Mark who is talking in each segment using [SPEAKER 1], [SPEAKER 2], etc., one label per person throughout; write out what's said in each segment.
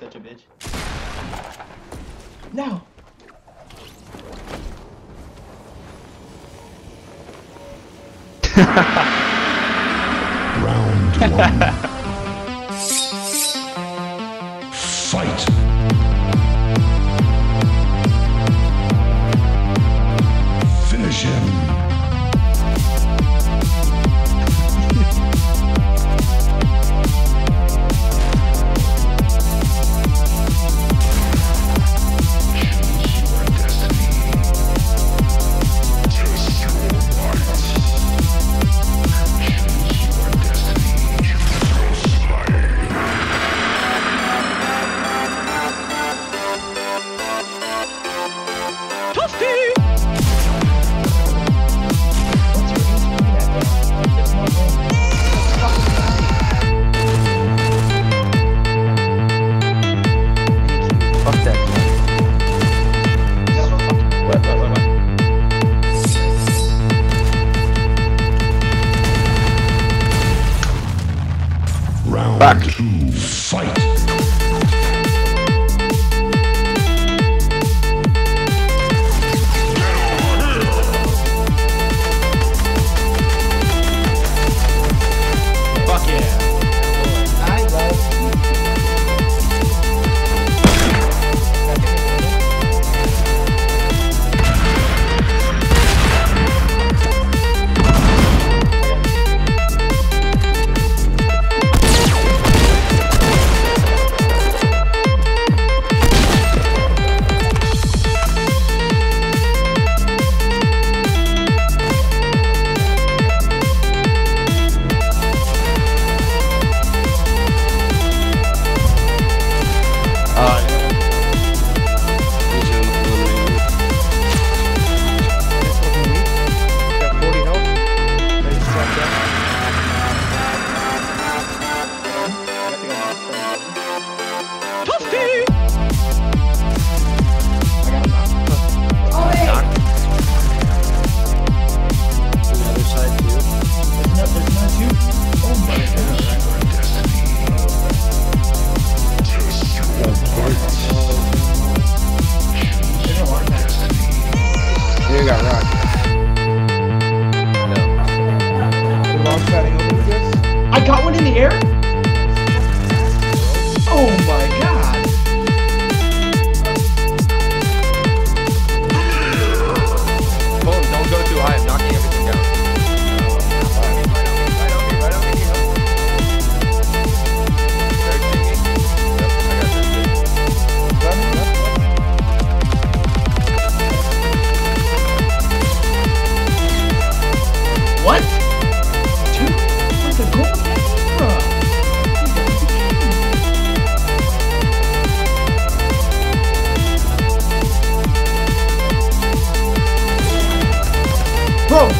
[SPEAKER 1] you're such a bitch. No!
[SPEAKER 2] Round one.
[SPEAKER 3] back
[SPEAKER 2] to fight.
[SPEAKER 1] I
[SPEAKER 4] got
[SPEAKER 1] one in the air?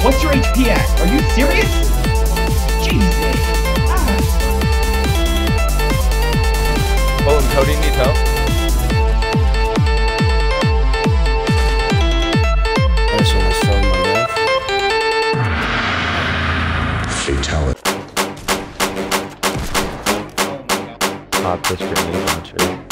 [SPEAKER 1] What's your HP at? Are you serious? Jesus. Ah.
[SPEAKER 3] Colin Cody needs help. This one is my mouth.
[SPEAKER 2] Fatality.
[SPEAKER 3] Pop this grenade launcher.